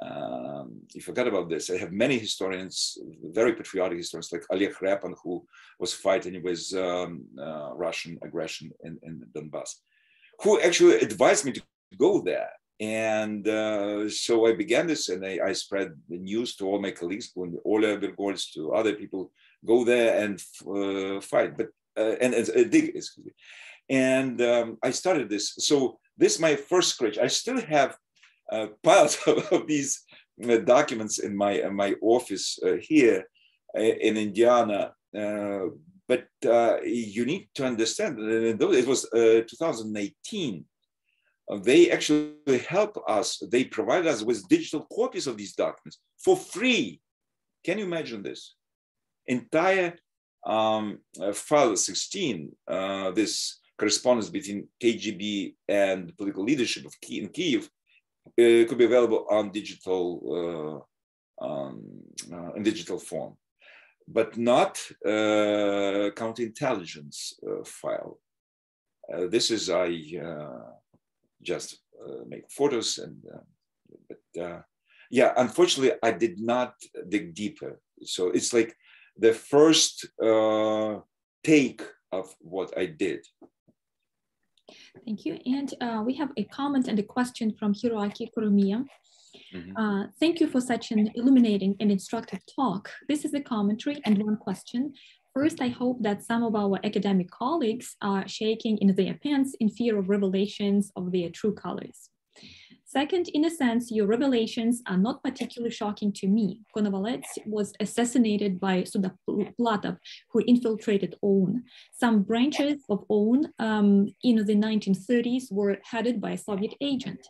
Um, you forgot about this. I have many historians, very patriotic historians like Oleg Repan, who was fighting with um, uh, Russian aggression in, in Donbass, who actually advised me to go there and uh, so I began this and I, I, spread the news to all my colleagues, to Ola Bertelsen, to other people, go there and uh, fight, but uh, and, and uh, dig, excuse me. And um, I started this. So this is my first scratch. I still have uh, [LAUGHS] piles of, of these uh, documents in my in my office here in Indiana. but you need to understand that it was 2018 they actually help us. They provide us with digital copies of these documents for free. Can you imagine this? Entire um, uh, file 16, uh, this correspondence between KGB and political leadership of in Kiev, uh, could be available on digital uh, um, uh, in digital form, but not uh, counterintelligence file. this is I just uh, make photos and uh, but uh, yeah unfortunately i did not dig deeper so it's like the first take of what i did Thank you. And uh, we have a comment and a question from Hiroaki Kuromiya. Mm -hmm. uh, thank you for such an illuminating and instructive talk. This is a commentary and one question. First, I hope that some of our academic colleagues are shaking in their pants in fear of revelations of their true colors. Second, in a sense, your revelations are not particularly shocking to me. Konovalets was assassinated by Sudoplatov, who infiltrated OUN. Some branches of OUN um, in the 1930s were headed by a Soviet agent.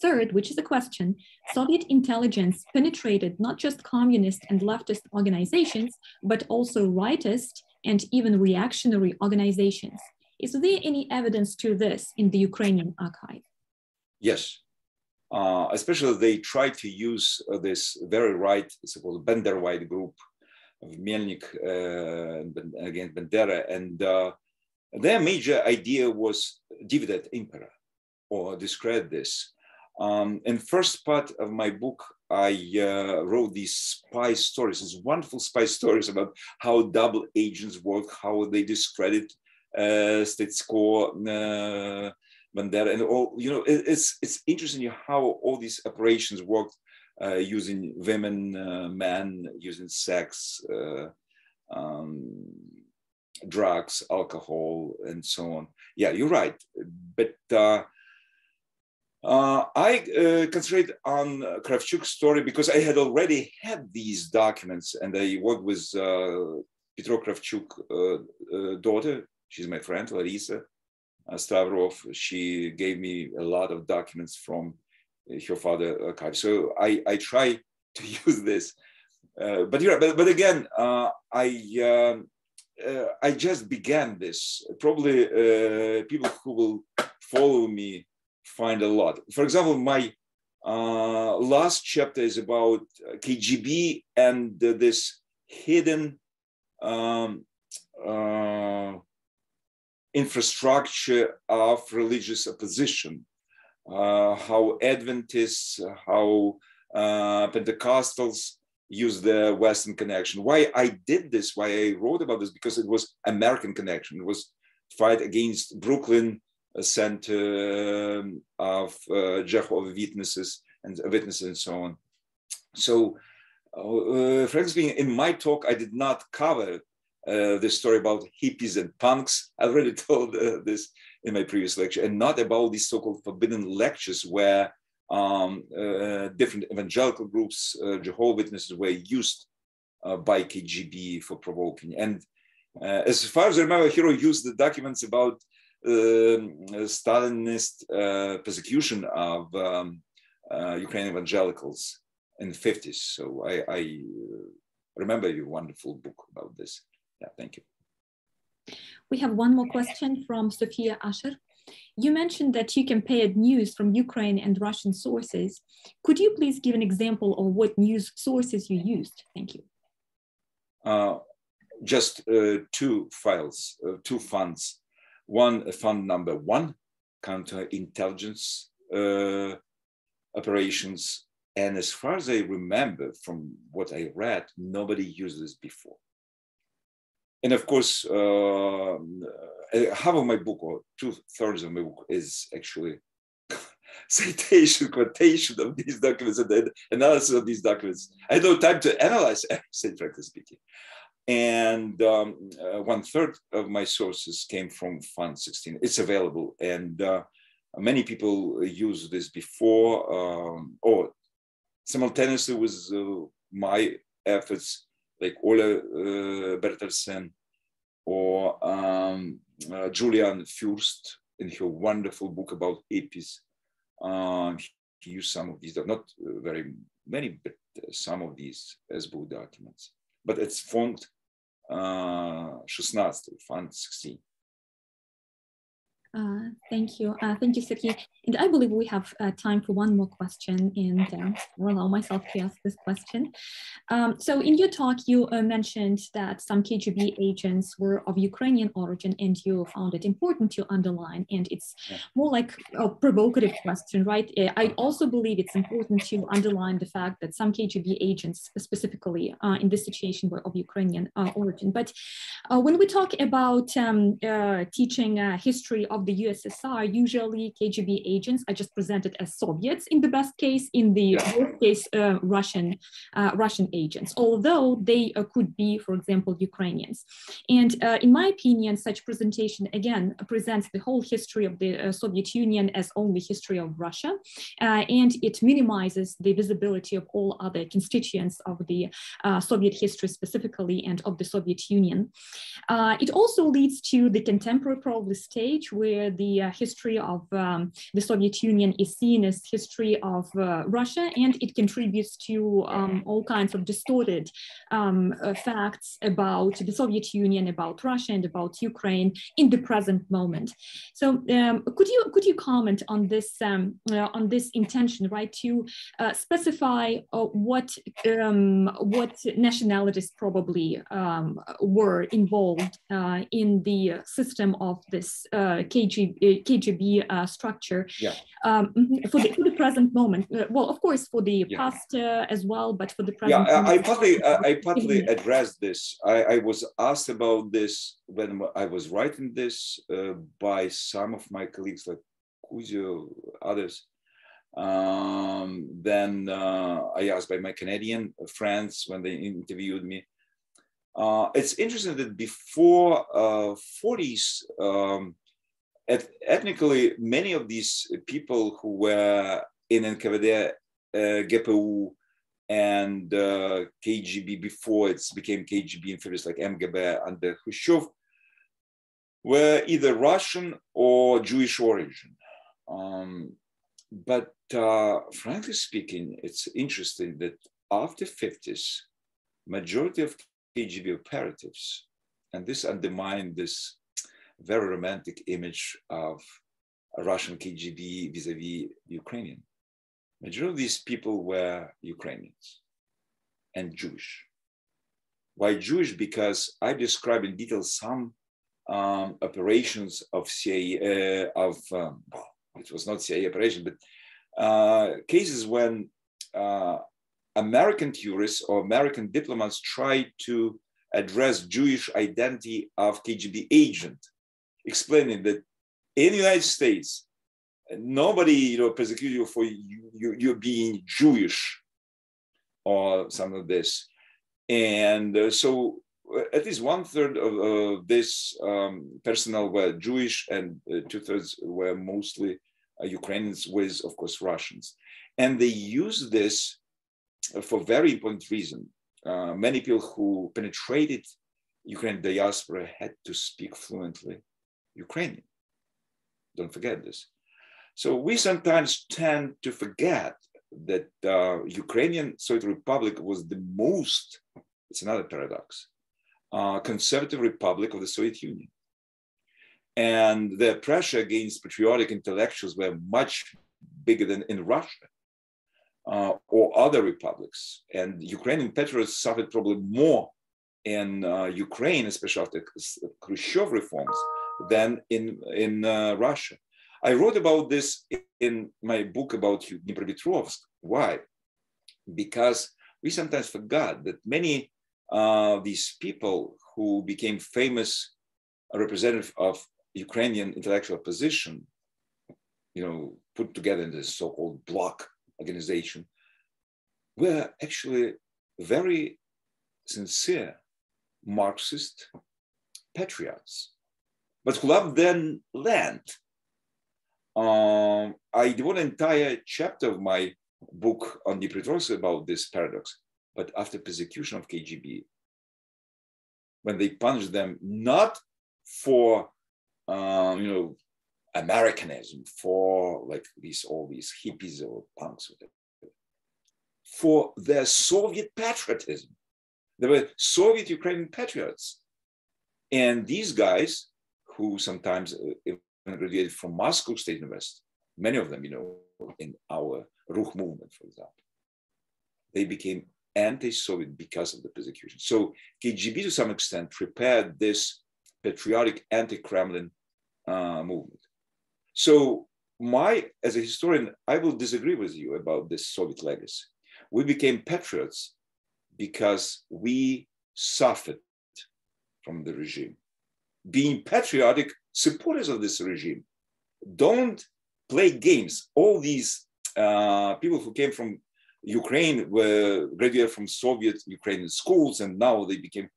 Third, which is a question, Soviet intelligence penetrated not just communist and leftist organizations, but also rightist and even reactionary organizations. Is there any evidence to this in the Ukrainian archive? Yes. Uh, especially they tried to use uh, this very right, so-called Banderite group of Melnik uh, against Bandera, and uh, their major idea was divide et impera, or discredit this. Um, in first part of my book, I uh, wrote these spy stories, these wonderful spy stories about how double agents work, how they discredit uh, Stetsko, uh, Bandera, and all. You know, it, it's it's interesting how all these operations worked uh, using women, uh, men, using sex, uh, um, drugs, alcohol, and so on. Yeah, you're right, but uh, uh, I uh, concentrated on Kravchuk's story because I had already had these documents and I worked with uh, Petro Kravchuk's uh, uh, daughter. She's my friend, Larisa uh, Stavrov. She gave me a lot of documents from her father archive. So I, I try [LAUGHS] to use this. but, but, but again, I, um, I just began this. Probably people who will follow me find a lot. For example, my uh, last chapter is about KGB and this hidden um, uh, infrastructure of religious opposition, uh, how Adventists, how uh, Pentecostals use the Western connection. Why I did this, why I wrote about this, because it was American connection. It was fight against Brooklyn center um, of uh, Jehovah Witnesses and witnesses and so on. So, uh, frankly in my talk, I did not cover uh, the story about hippies and punks. I already [LAUGHS] told uh, this in my previous lecture, and not about these so-called forbidden lectures where um, uh, different evangelical groups, uh, Jehovah Witnesses, were used uh, by KGB for provoking. And uh, as far as I remember, Hiro used the documents about Stalinist uh, persecution of um, uh, Ukrainian evangelicals in the 50s. So I, I remember your wonderful book about this. Yeah, thank you. We have one more question from Sofia Asher. You mentioned that you can compared news from Ukraine and Russian sources. Could you please give an example of what news sources you used? Thank you. Uh, just uh, two files, uh, two funds. One, fund number one, counterintelligence uh, operations. And as far as I remember from what I read, nobody used this before. And of course, um, uh, half of my book, or two thirds of my book, is actually [LAUGHS] citation, quotation of these documents and analysis of these documents. I had no time to analyze everything, frankly speaking. And um, uh, one third of my sources came from Fund 16. It's available, and uh, many people used this before um, or simultaneously with uh, my efforts, like Ola uh, Bertelsen or um, uh, Julian Fürst in her wonderful book about hippies. Um, he used some of these, not very many, but some of these SBU documents. But it's uh, 16, font 16. Uh, thank you. Uh, thank you, Sergey. And I believe we have uh, time for one more question and uh, I'll allow myself to ask this question. Um, so in your talk, you uh, mentioned that some KGB agents were of Ukrainian origin and you found it important to underline. And it's more like a provocative question, right? Uh, I also believe it's important to underline the fact that some KGB agents specifically in this situation were of Ukrainian origin. But when we talk about um, teaching history of of the USSR, usually KGB agents I just presented as Soviets in the best case, in the worst case, uh, Russian, uh, Russian agents, although they uh, could be, for example, Ukrainians. And uh, in my opinion, such presentation, again, presents the whole history of the Soviet Union as only history of Russia, uh, and it minimizes the visibility of all other constituents of the Soviet history specifically and of the Soviet Union. it also leads to the contemporary probably stage where where the uh, history of um, the Soviet Union is seen as history of uh, Russia, and it contributes to um, all kinds of distorted um, uh, facts about the Soviet Union, about Russia, and about Ukraine in the present moment. So, um, could you could you comment on this um, uh, on this intention, right, to uh, specify uh, what um, what nationalities probably were involved in the system of this KGB, KGB uh, structure yeah. um, mm-hmm, for, the, for the present moment. Uh, well, of course, for the yeah. past uh, as well, but for the present. Yeah, I, I partly, I, partly addressed this. I, I, was asked about this when I was writing this by some of my colleagues, like Kuzio, others. Um, then uh, I asked by my Canadian friends when they interviewed me. Uh, it's interesting that before uh, 40s, um, et- ethnically, many of these people who were in NKVD, uh, GPU, and uh, KGB before it became KGB in figures like MGB under Khrushchev were either Russian or Jewish origin. Um, but uh, frankly speaking, it's interesting that after 50s, majority of KGB operatives, and this undermined this very romantic image of a Russian KGB vis-a-vis Ukrainian. Majority of these people were Ukrainians and Jewish. Why Jewish? Because I describe in detail some um, operations of CIA, uh, of, um, well, it was not CIA operation, but uh, cases when uh, American tourists or American diplomats tried to address Jewish identity of KGB agent explaining that in the United States, nobody you know persecute you for you, you, you being Jewish or some of this. And uh, so uh, at least one third of uh, this um, personnel were Jewish and uh, two thirds were mostly uh, Ukrainians with, of course, Russians. And they used this for very important reason. Uh, many people who penetrated Ukrainian diaspora had to speak fluently Ukrainian. Don't forget this. So we sometimes tend to forget that uh, Ukrainian Soviet Republic was the most, it's another paradox, uh, conservative republic of the Soviet Union. And the pressure against patriotic intellectuals were much bigger than in Russia uh, or other republics. And Ukrainian patriots suffered probably more in uh, Ukraine, especially after Khrushchev reforms, than in, in uh, Russia. I wrote about this in my book about Dnipropetrovsk. Why? Because we sometimes forgot that many uh, these people who became famous representative of Ukrainian intellectual position, you know, put together in this so-called bloc organization, were actually very sincere Marxist patriots, but who loved their land. Um, I devote an entire chapter of my book on the Dnipropetrovsk about this paradox. But after persecution of KGB, when they punished them not for um, you know Americanism, for like these all these hippies or punks, for their Soviet patriotism. They were Soviet Ukrainian patriots. And these guys, who sometimes uh, graduated from Moscow State University, many of them, you know, in our Rukh movement, for example, they became anti-Soviet because of the persecution. So KGB, to some extent, prepared this patriotic anti-Kremlin uh, movement. So my, as a historian, I will disagree with you about this Soviet legacy. We became patriots because we suffered from the regime. Being patriotic supporters of this regime don't play games. All these uh, people who came from Ukraine were graduated from Soviet Ukrainian schools, and now they became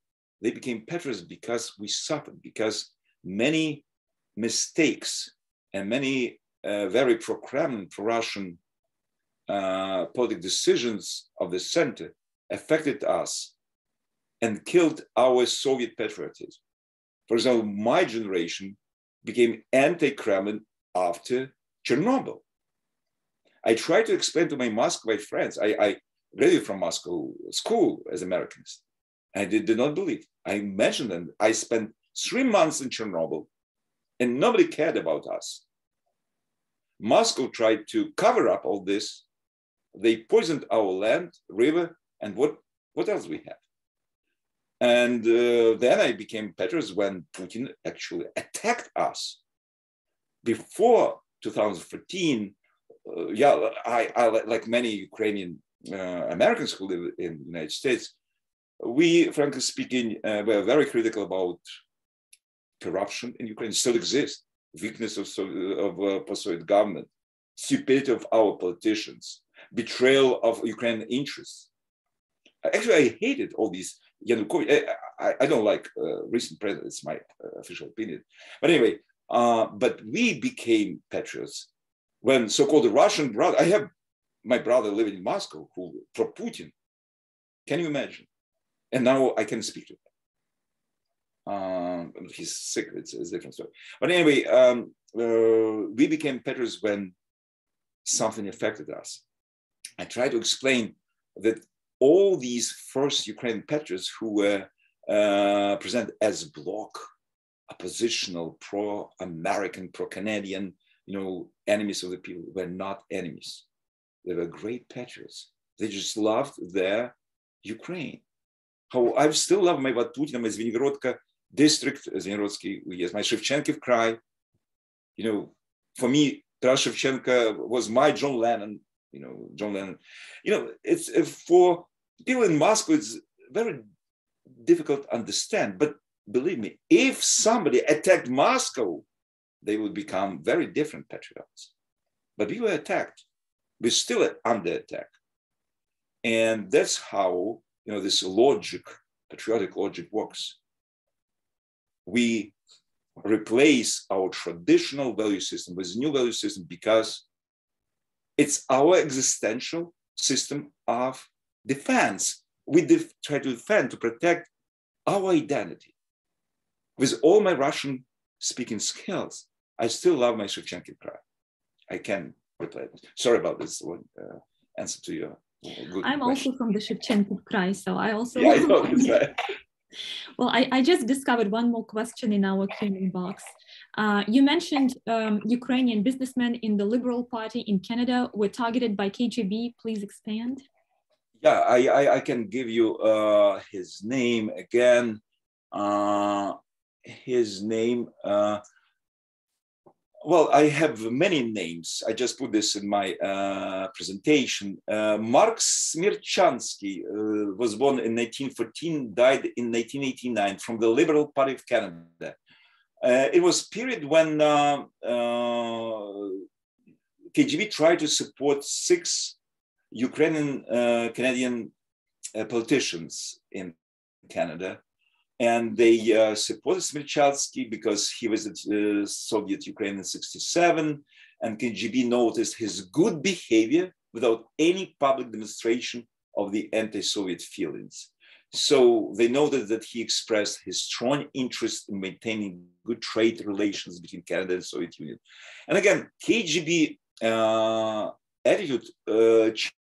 they became patriots because we suffered, because many mistakes and many uh, very pro-Kremlin, pro-Russian uh, political decisions of the center affected us and killed our Soviet patriotism. For example, my generation became anti-Kremlin after Chernobyl. I try to explain to my Moscow friends, I, I graduated from Moscow school as Americans. I did, did not believe. I mentioned them. I spent three months in Chernobyl and nobody cared about us. Moscow tried to cover up all this. They poisoned our land, river, and what, what else we have? And uh, then I became patriots when Putin actually attacked us. Before 2014, uh, yeah, I, I, like many Ukrainian uh, Americans who live in the United States, we, frankly speaking, uh, were very critical about corruption in Ukraine. Still exists, weakness of, of uh, post-Soviet government, stupidity of our politicians, betrayal of Ukrainian interests. Actually, I hated all these Yanukovych. I, I don't like uh, recent presidents, it's my uh, official opinion. But anyway, uh, but we became patriots when so-called the Russian brother, I have my brother living in Moscow who pro Putin. Can you imagine? And now I can speak to him. Um, he's sick. It's, it's, a different story. But anyway, um, uh, we became patriots when something affected us. I try to explain that all these first Ukrainian patriots who were uh, presented as bloc, oppositional, pro-American, pro-Canadian, you know, enemies of the people were not enemies. They were great patriots. They just loved their Ukraine. How I still love my Vatutina, my Zvenigorodka district, Zvenigodsky yes, my Shevchenkiv cry. You know, for me, Taras Shevchenko was my John Lennon, you know, John Lennon. You know, it's for people in Moscow, it's very difficult to understand. But believe me, if somebody attacked Moscow they would become very different patriots. But we were attacked. We're still under attack. And that's how you know this logic, patriotic logic works. We replace our traditional value system with a new value system because it's our existential system of defense. We def- try to defend, to protect our identity. With all my Russian speaking skills, I still love my Shevchenko cry. I can replay it. Sorry about this uh, answer to your. I'm question. also from the Shevchenko cry, so I also. Yeah, I know, right. [LAUGHS] [LAUGHS] Well, I, I, just discovered one more question in our Q&A box. Uh, you mentioned um, Ukrainian businessmen in the Liberal Party in Canada were targeted by KGB. Please expand. Yeah, I, I, I can give you uh, his name again. Uh, his name, uh, well, I have many names. I just put this in my uh, presentation. Uh, Mark Smerchanski uh, was born in 1914, died in 1989 from the Liberal Party of Canada. Uh, it was period when uh, uh, KGB tried to support six Ukrainian Canadian politicians in Canada and they uh, supported Smerchanski because he was at uh, Soviet Ukraine in 67, and KGB noticed his good behavior without any public demonstration of the anti-Soviet feelings. So they noted that he expressed his strong interest in maintaining good trade relations between Canada and Soviet Union. And again, KGB uh, attitude uh,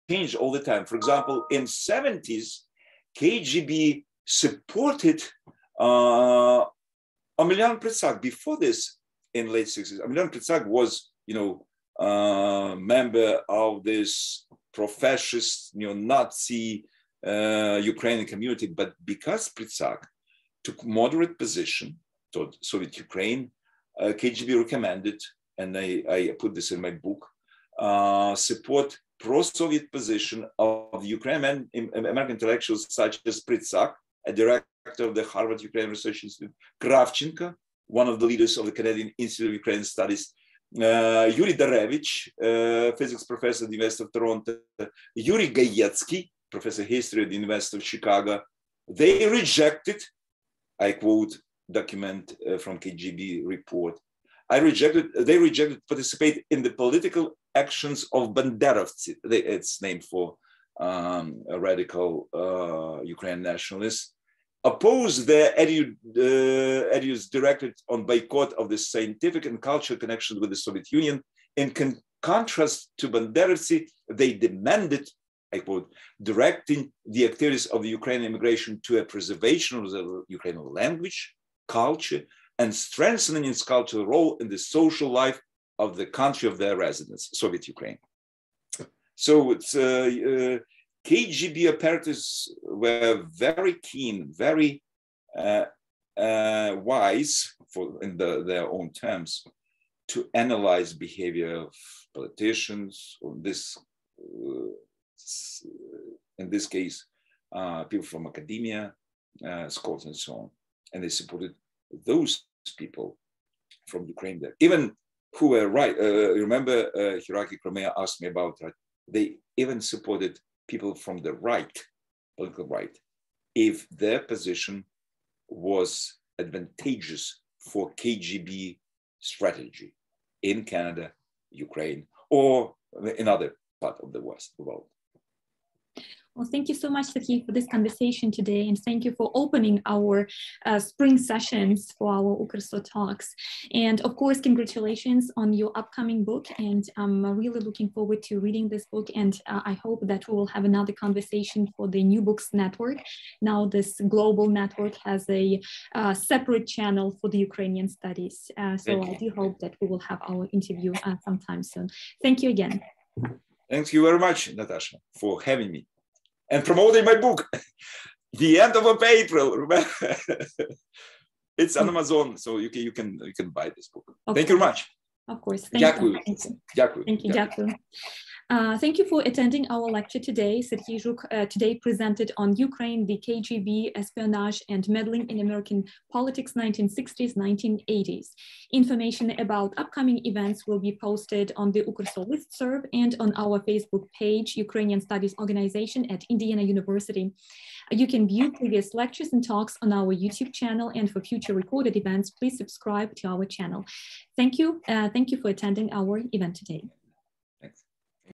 changed all the time. For example, in 70s, KGB supported uh, Emelian Pritsak. Before this, in late 60s, Emelian Pritsak was, you know, uh, member of this pro-fascist, neo-Nazi uh, Ukrainian community. But because Pritsak took moderate position toward Soviet Ukraine, uh, KGB recommended, and I, I, put this in my book, uh, support pro-Soviet position of Ukrainian American intellectuals such as Pritsak, a director of the Harvard Ukrainian Research Institute, Krawchenko, one of the leaders of the Canadian Institute of Ukrainian Studies, uh, Yuri Darewych, uh, physics professor at the University of Toronto, Yuri Gayetsky, professor of history at the University of Chicago. They rejected, I quote, document uh, from KGB report. I rejected, they rejected participate in the political actions of Banderovtsi, it's named for um, radical uh, Ukrainian nationalists. opposed the edu, uh, directed on boycott of the scientific and cultural connections with the Soviet Union. In con contrast to Banderovtsi, they demanded, I quote, directing the activities of the Ukrainian immigration to a preservation of the Ukrainian language, culture, and strengthening its cultural role in the social life of the country of their residence, Soviet Ukraine. So it's uh, uh, KGB apparatus were very keen, very uh, uh, wise, for in the, their own terms, to analyze behavior of politicians, or this, uh, in this case, uh, people from academia, scholars, and so on, and they supported those people from Ukraine there, even who were right. Uh, remember, uh, Hiroaki Kuromiya asked me about that. They even supported people from the right, political right, if their position was advantageous for KGB strategy in Canada, Ukraine, or in other part of the West world. Well, thank you so much, Saki, for this conversation today, and thank you for opening our uh, spring sessions for our UkrSO talks. And of course, congratulations on your upcoming book, and I'm really looking forward to reading this book, and uh, I hope that we will have another conversation for the New Books Network. Now this global network has a uh, separate channel for the Ukrainian studies, uh, so I do hope that we will have our interview uh, sometime soon. Thank you again. Thank you very much, Natasha, for having me and promoting my book. [LAUGHS] the end of April, remember? [LAUGHS] it's on Amazon, so you can you can you can buy this book. Okay. Thank you very much. Of course. Thank Дякую. you. Дякую. Thank you. Дякую. Uh, thank you for attending our lecture today. Serhiy Zhuk uh, today presented on Ukraine, the KGB, espionage, and meddling in American politics 1960s, 1980s. Information about upcoming events will be posted on the UkrSO listserv and on our Facebook page, Ukrainian Studies Organization at Indiana University. You can view previous lectures and talks on our YouTube channel, and for future recorded events, please subscribe to our channel. Thank you. Uh, thank you for attending our event today.